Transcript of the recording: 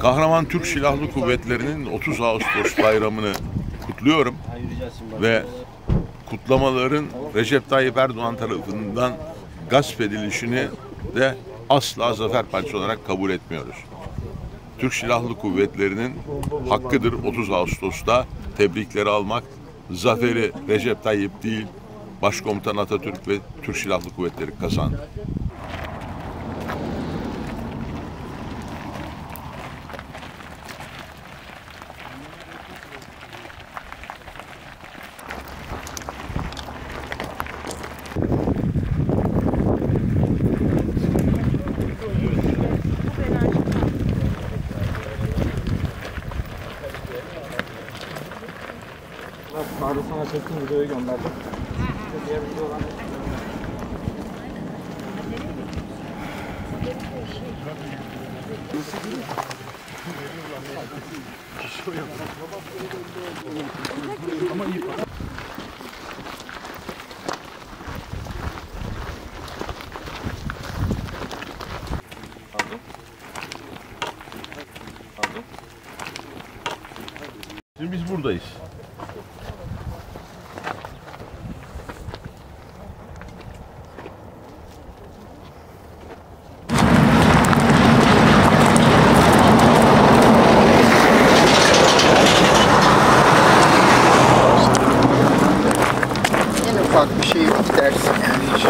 Kahraman Türk Silahlı Kuvvetleri'nin 30 Ağustos bayramını kutluyorum ve kutlamaların Recep Tayyip Erdoğan tarafından gasp edilişini de asla Zafer Partisi olarak kabul etmiyoruz. Türk Silahlı Kuvvetleri'nin hakkıdır 30 Ağustos'ta tebrikleri almak. Zaferi Recep Tayyip değil, Başkomutan Atatürk ve Türk Silahlı Kuvvetleri kazandı. Sağda sana çektiğim videoyu gönderdim. Diğer video olan Şimdi biz buradayız. ufak bir şey ters yani hiç